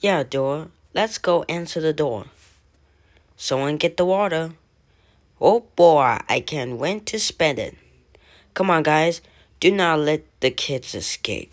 Yeah, door. Let's go answer the door. Someone get the water. Oh boy, I can't wait to spend it. Come on, guys. Do not let the kids escape.